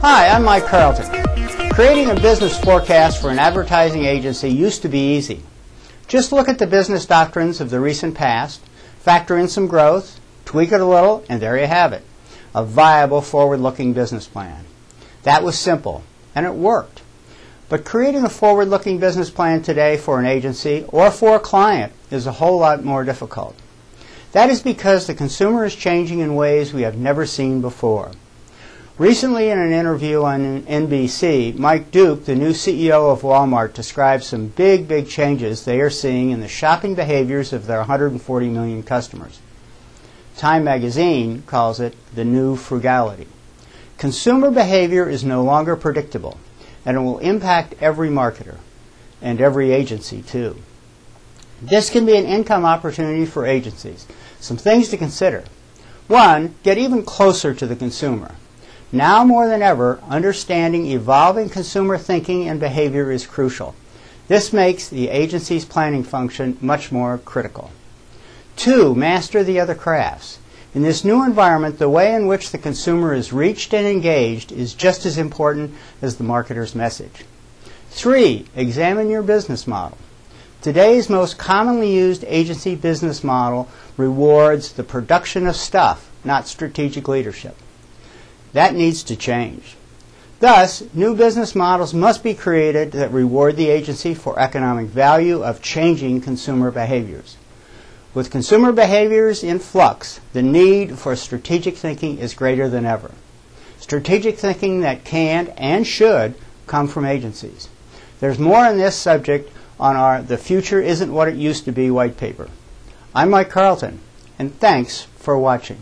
Hi, I'm Mike Carlton. Creating a business forecast for an advertising agency used to be easy. Just look at the business doctrines of the recent past, factor in some growth, tweak it a little, and there you have it a viable forward looking business plan. That was simple, and it worked. But creating a forward looking business plan today for an agency or for a client is a whole lot more difficult. That is because the consumer is changing in ways we have never seen before. Recently, in an interview on NBC, Mike Duke, the new CEO of Walmart, described some big, big changes they are seeing in the shopping behaviors of their 140 million customers. Time magazine calls it the new frugality. Consumer behavior is no longer predictable, and it will impact every marketer and every agency too. This can be an income opportunity for agencies. Some things to consider. One, get even closer to the consumer. Now more than ever, understanding evolving consumer thinking and behavior is crucial. This makes the agency's planning function much more critical. Two, master the other crafts. In this new environment, the way in which the consumer is reached and engaged is just as important as the marketer's message. Three, examine your business model. Today's most commonly used agency business model rewards the production of stuff, not strategic leadership. That needs to change. Thus, new business models must be created that reward the agency for economic value of changing consumer behaviors. With consumer behaviors in flux, the need for strategic thinking is greater than ever. Strategic thinking that can and should come from agencies. There's more on this subject on our The Future Isn't What It Used to Be white paper. I'm Mike Carlton, and thanks for watching.